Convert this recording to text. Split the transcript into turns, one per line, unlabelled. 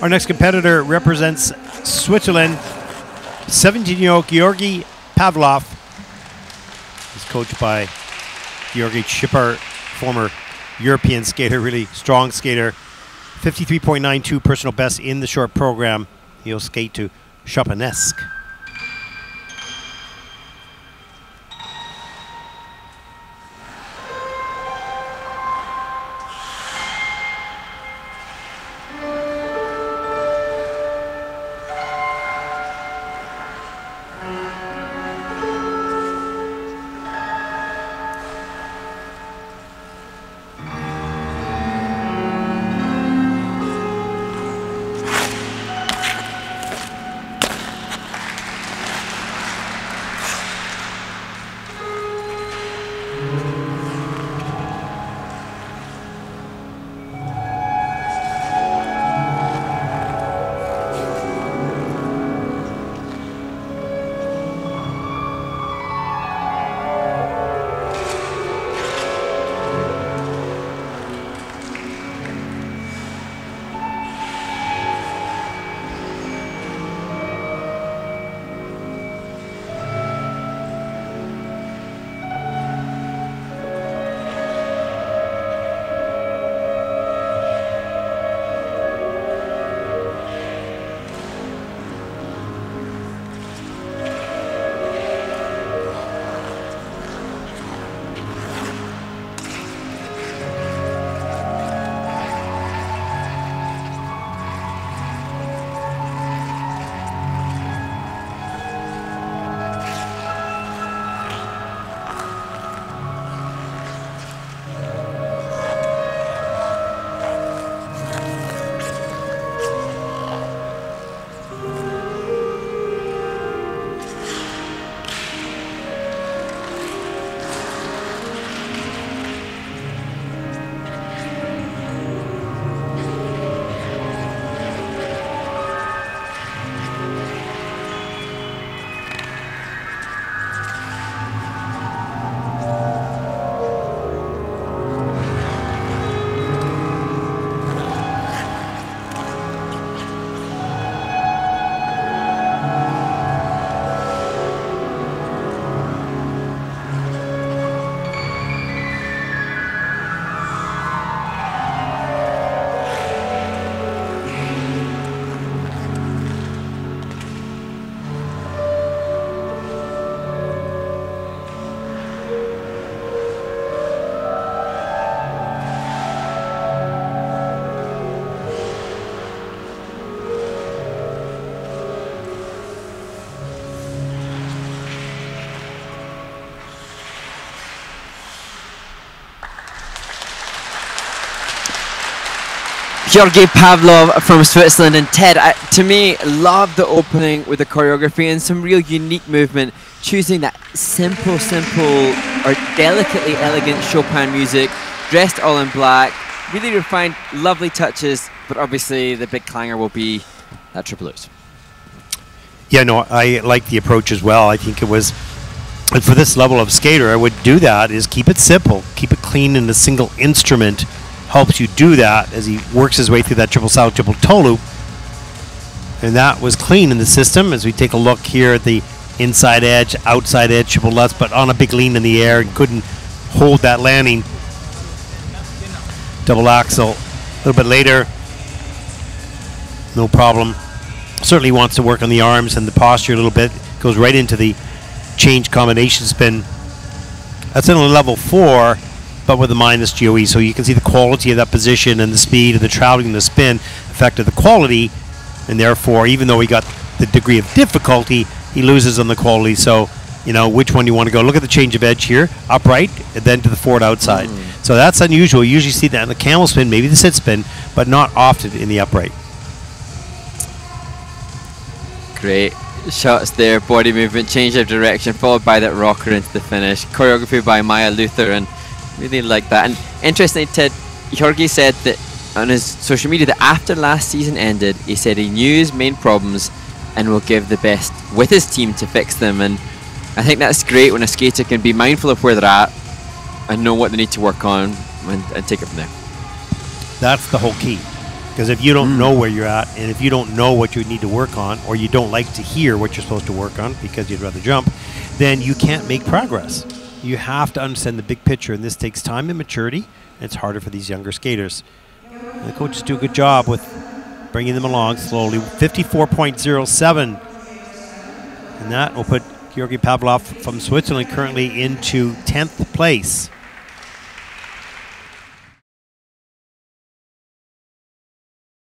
Our next competitor represents Switzerland. 17-year-old Georgi Pavlov. He's coached by Georgi Chipar, former European skater, really strong skater. 53.92 personal best in the short program. He'll skate to Chopinesque.
Georgi Pavlov from Switzerland and Ted, I, to me, love the opening with the choreography and some real unique movement, choosing that simple, simple or delicately elegant Chopin music, dressed all in black, really refined, lovely touches, but obviously the big clanger will be that triple O's.
Yeah, no, I like the approach as well. I think it was, and for this level of skater, I would do that is keep it simple, keep it clean in a single instrument helps you do that as he works his way through that triple Salchow, triple toe loop. And that was clean in the system as we take a look here at the inside edge, outside edge, triple lutz, but on a big lean in the air and couldn't hold that landing. Double axel. A little bit later, no problem. Certainly wants to work on the arms and the posture a little bit. Goes right into the change combination spin. That's in level four but with a minus GOE. So you can see the quality of that position and the speed and the traveling and the spin affected the quality, and therefore, even though he got the degree of difficulty, he loses on the quality. So, you know, which one you want to go? Look at the change of edge here, upright, and then to the forward outside. Mm. So that's unusual. You usually see that in the camel spin, maybe the sit spin, but not often in the upright.
Great shots there, body movement, change of direction, followed by that rocker into the finish. Choreography by Maya Luther and Really like that. And interestingly, Ted, Georgi said that on his social media that after last season ended, he said he knew his main problems and will give the best with his team to fix them. And I think that's great when a skater can be mindful of where they're at and know what they need to work on and, and take it from there.
That's the whole key. Because if you don't mm. know where you're at, and if you don't know what you need to work on, or you don't like to hear what you're supposed to work on because you'd rather jump, then you can't make progress. You have to understand the big picture, and this takes time and maturity, and it's harder for these younger skaters. And the coaches do a good job with bringing them along slowly. 54.07. And that will put Georgi Pavlov from Switzerland currently into 10th place.